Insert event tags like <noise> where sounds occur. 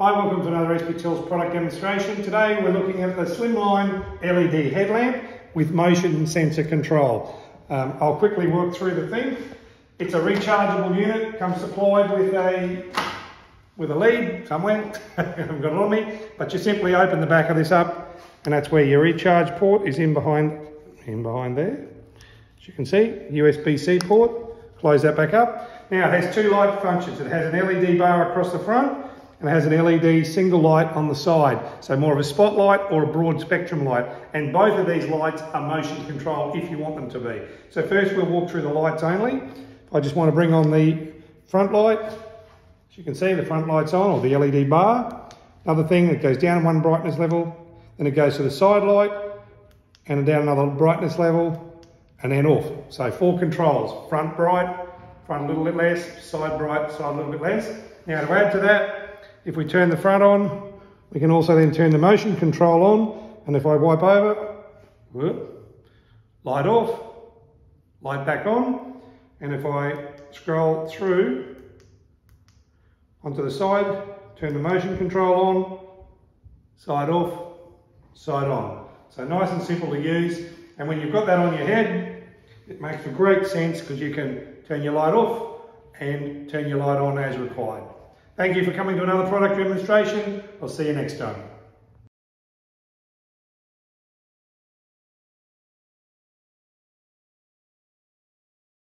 Hi, welcome to another SP Tools product demonstration. Today we're looking at the Slimline LED headlamp with motion sensor control. Um, I'll quickly work through the thing. It's a rechargeable unit, comes supplied with a with a lead somewhere, <laughs> I haven't got it on me, but you simply open the back of this up and that's where your recharge port is in behind, in behind there. As you can see, USB-C port, close that back up. Now it has two light functions. It has an LED bar across the front and has an LED single light on the side. So more of a spotlight or a broad spectrum light. And both of these lights are motion control if you want them to be. So first we'll walk through the lights only. I just want to bring on the front light. As you can see, the front light's on, or the LED bar. Another thing, that goes down one brightness level, then it goes to the side light, and down another brightness level, and then off. So four controls, front bright, front a little bit less, side bright, side a little bit less. Now to add to that, if we turn the front on, we can also then turn the motion control on. And if I wipe over, light off, light back on. And if I scroll through onto the side, turn the motion control on, side off, side on. So nice and simple to use. And when you've got that on your head, it makes for great sense because you can turn your light off and turn your light on as required. Thank you for coming to another product demonstration. I'll see you next time.